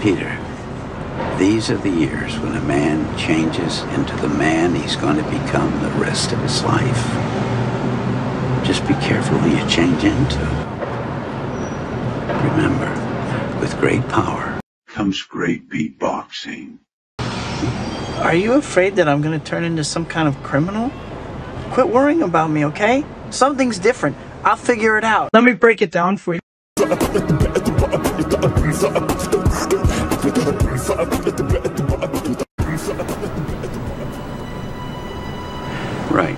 Peter, these are the years when a man changes into the man he's going to become the rest of his life. Just be careful who you change into. Remember, with great power comes great beatboxing. Are you afraid that I'm gonna turn into some kind of criminal? Quit worrying about me, okay? Something's different. I'll figure it out. Let me break it down for you. Right.